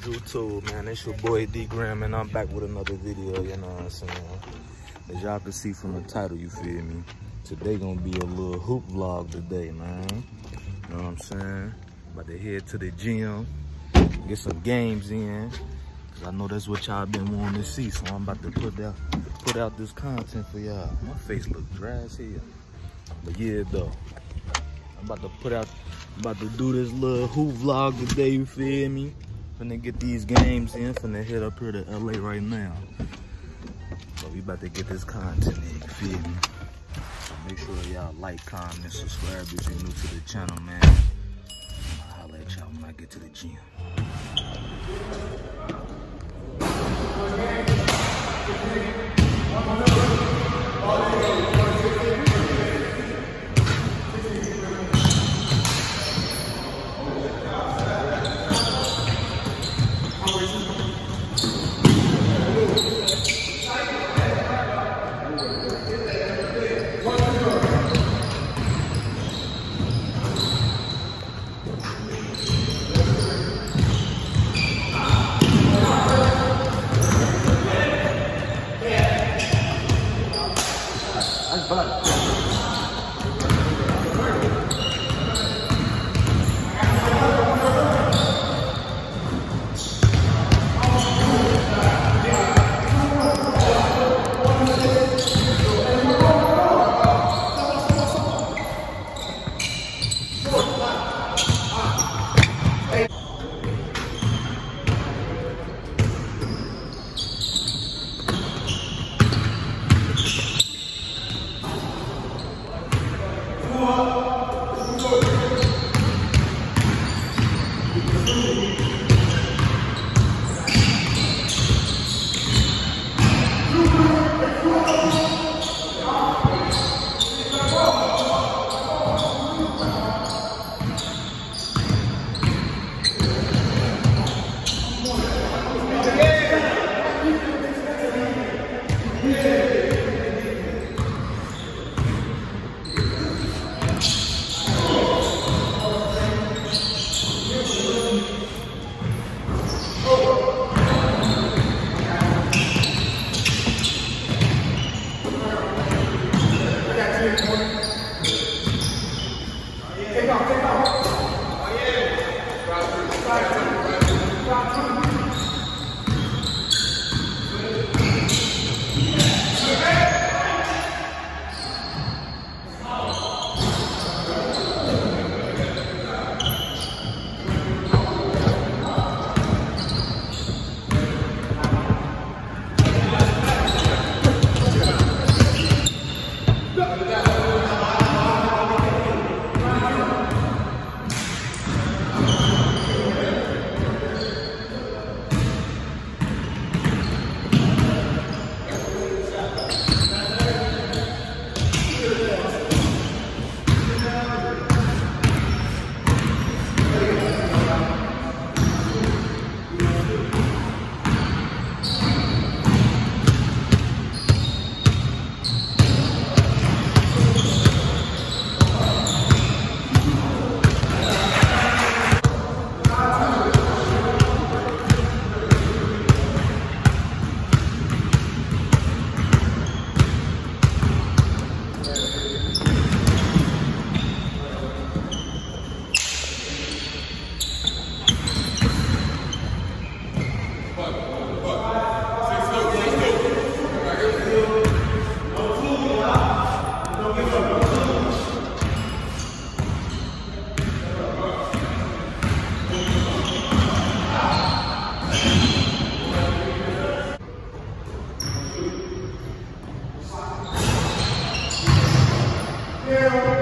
Good, YouTube, man? It's your boy Dee Graham, and I'm back with another video, you know what I'm saying? As y'all can see from the title, you feel me? Today gonna be a little hoop vlog today, man. You know what I'm saying? About to head to the gym, get some games in. Cause I know that's what y'all been wanting to see, so I'm about to put out put out this content for y'all. My face look dry as hell. But yeah, though. I'm about to put out, about to do this little hoop vlog today, you feel me? Finna get these games in. Finna head up here to LA right now. So we about to get this content in, feel me? So make sure y'all like, comment, subscribe if you're new to the channel, man. I'll holler at y'all when I get to the gym. Okay. central. Now,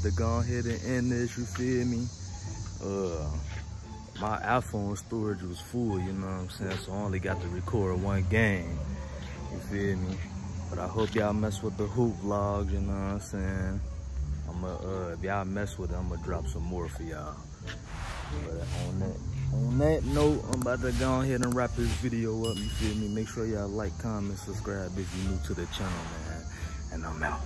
about to go ahead and end this. You feel me? Uh, my iPhone storage was full. You know what I'm saying? So I only got to record one game. You feel me? But I hope y'all mess with the hoop vlogs. You know what I'm saying? I'm going uh, if y'all mess with it, I'm gonna drop some more for y'all. But on that, on that note, I'm about to go ahead and wrap this video up. You feel me? Make sure y'all like, comment, subscribe if you're new to the channel, man. And I'm out.